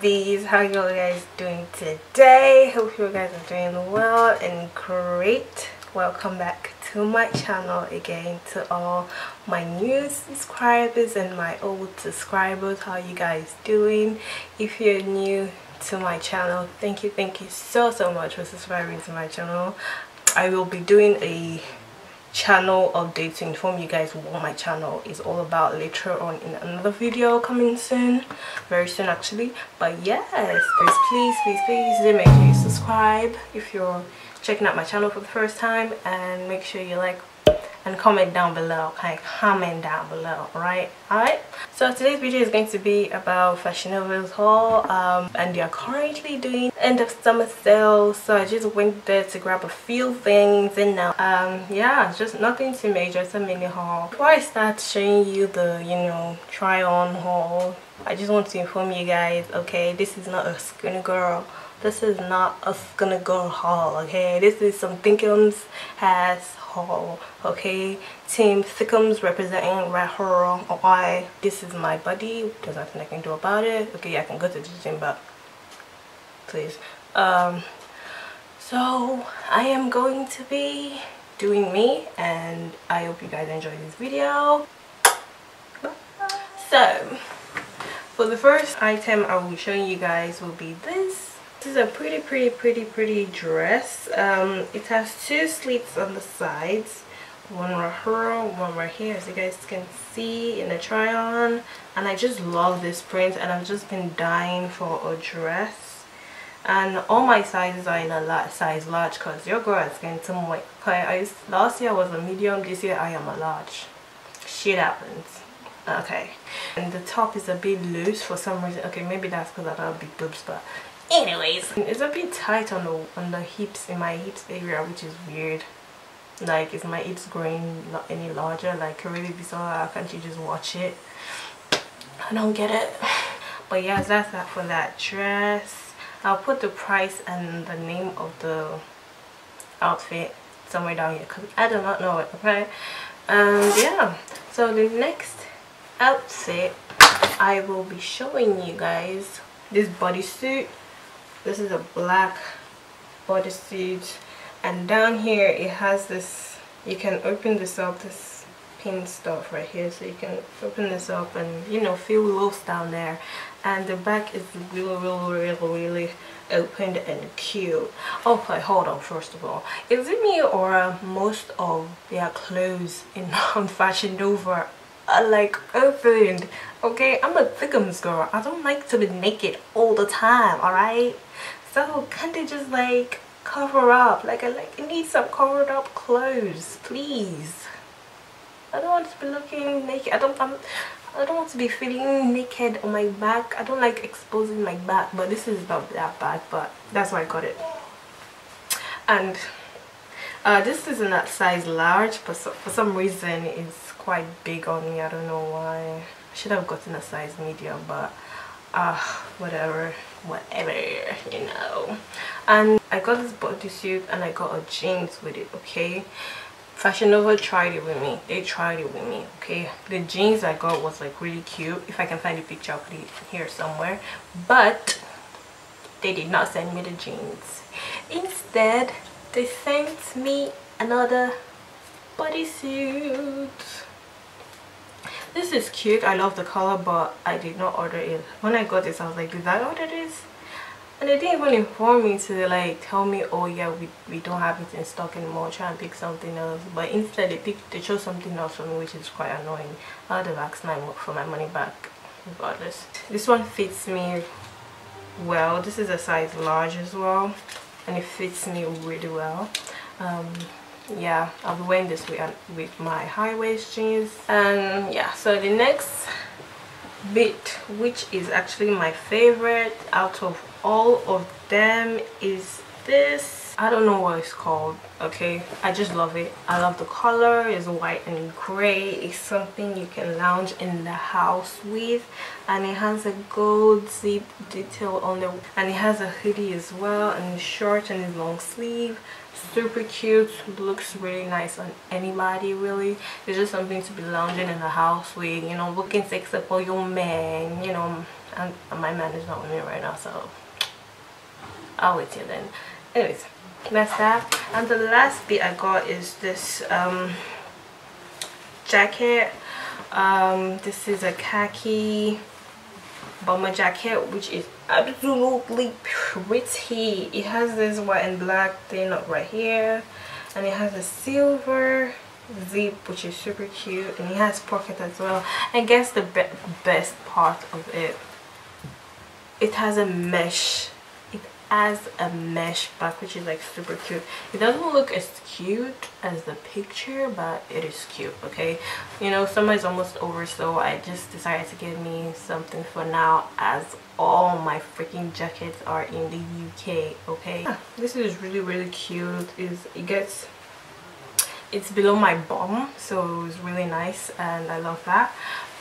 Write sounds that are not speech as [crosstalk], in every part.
bees how you guys doing today? Hope you guys are doing well and great. Welcome back to my channel again to all my new subscribers and my old subscribers. How you guys doing? If you're new to my channel thank you thank you so so much for subscribing to my channel. I will be doing a channel update to inform you guys what my channel is all about later on in another video coming soon very soon actually. But yes please please please do make sure you subscribe if you're checking out my channel for the first time and make sure you like and comment down below okay comment down below right? All right so today's video is going to be about fashion nova's haul um, and they are currently doing end of summer sale so i just went there to grab a few things and now um yeah just nothing too major it's a mini haul. Before i start showing you the you know try on haul i just want to inform you guys okay this is not a skinny girl. This is not a skinny girl haul okay? This is some thickums has haul okay? Team thickums representing right her why this is my body there's nothing i can do about it. Okay i can go to the gym but please. Um so i am going to be doing me and i hope you guys enjoy this video. So for the first item i will be showing you guys will be this this is a pretty, pretty, pretty, pretty dress. Um, it has two slits on the sides. One right here, one right here, as you guys can see in the try-on. And I just love this print and I've just been dying for a dress. And all my sizes are in a large size large because your girl is getting some weight. Okay, I, last year I was a medium, this year I am a large. Shit happens okay. And the top is a bit loose for some reason. Okay maybe that's because i have big boobs but anyways. It's a bit tight on the on the hips in my hips area which is weird. Like is my hips growing any larger? Like really bizarre. How can't you just watch it? I don't get it. [sighs] But yes that's that for that dress. I'll put the price and the name of the outfit somewhere down here because i do not know it okay? And yeah. So the next outfit i will be showing you guys this bodysuit. This is a black bodysuit and down here it has this you can open this up this pin stuff right here so you can open this up and you know feel loose down there. And the back is really really really really opened and cute. Oh, okay hold on first of all. Is it me or most of their clothes in [laughs] fashion nova like opened. Okay i'm a thickums girl. I don't like to be naked all the time all right so can't they just like cover up? Like i like I need some covered up clothes please. I don't want to be looking naked. I don't i'm I don't want to be feeling naked on my back. I don't like exposing my back, but this is not that bad, but that's why I got it. And uh, this is in that size large, but so, for some reason it's quite big on me. I don't know why. I should have gotten a size medium, but ah, uh, whatever whatever you know. And i got this bodysuit and i got a jeans with it okay? Fashion nova tried it with me. They tried it with me okay? The jeans i got was like really cute. If i can find a picture i'll put it here somewhere. But they did not send me the jeans. Instead they sent me another bodysuit this is cute. I love the color but i did not order it. When i got this i was like did i order this? And they didn't even inform me to like tell me oh yeah we, we don't have it in stock anymore. Try and pick something else. But instead they picked they chose something else for me which is quite annoying. I'll have to ask my for my money back regardless. This one fits me well. This is a size large as well and it fits me really well. Um, yeah I'll be wearing this with, with my high waist jeans. And yeah so the next bit which is actually my favorite out of all of them is this I don't know what it's called okay? I just love it. I love the color. It's white and gray. It's something you can lounge in the house with. And it has a gold zip detail on the and it has a hoodie as well and it's short and long sleeve. Super cute. Looks really nice on anybody really. It's just something to be lounging in the house with you know looking sexy for your man you know. And my man is not with me right now so I'll wait till then anyways that's that. And the last bit I got is this um, jacket. Um, this is a khaki bomber jacket which is absolutely pretty. It has this white and black thing up right here and it has a silver zip which is super cute and it has pocket as well. And guess the be best part of it it has a mesh as a mesh back which is like super cute. It doesn't look as cute as the picture but it is cute okay? You know summer is almost over so i just decided to get me something for now as all my freaking jackets are in the uk okay? Ah, this is really really cute. Is it gets it's below my bum so it's really nice and i love that.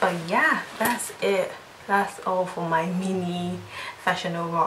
But yeah that's it. That's all for my mini fashion nova